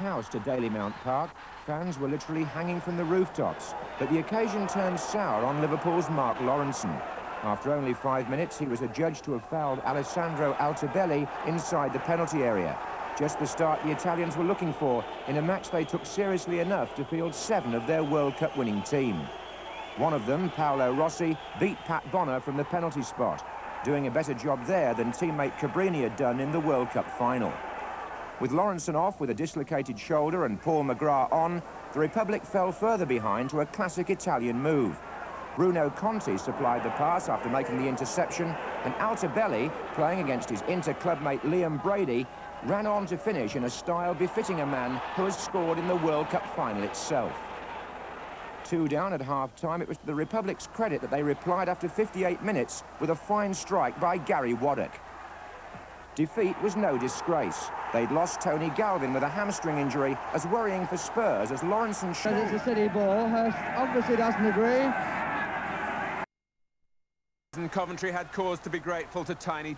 house to Dalymount Park, fans were literally hanging from the rooftops. But the occasion turned sour on Liverpool's Mark Lawrenson. After only five minutes, he was adjudged to have fouled Alessandro Altobelli inside the penalty area. Just the start the Italians were looking for in a match they took seriously enough to field seven of their World Cup winning team. One of them, Paolo Rossi, beat Pat Bonner from the penalty spot, doing a better job there than teammate Cabrini had done in the World Cup final. With Lawrenson off with a dislocated shoulder and Paul McGrath on, the Republic fell further behind to a classic Italian move. Bruno Conti supplied the pass after making the interception, and Altobelli, playing against his inter-clubmate Liam Brady, ran on to finish in a style befitting a man who has scored in the World Cup final itself. Two down at half-time, it was to the Republic's credit that they replied after 58 minutes with a fine strike by Gary Waddock. Defeat was no disgrace. They'd lost Tony Galvin with a hamstring injury as worrying for Spurs as Lawrenson showed... It's a city ball. Hurst obviously doesn't agree. And Coventry had cause to be grateful to Tiny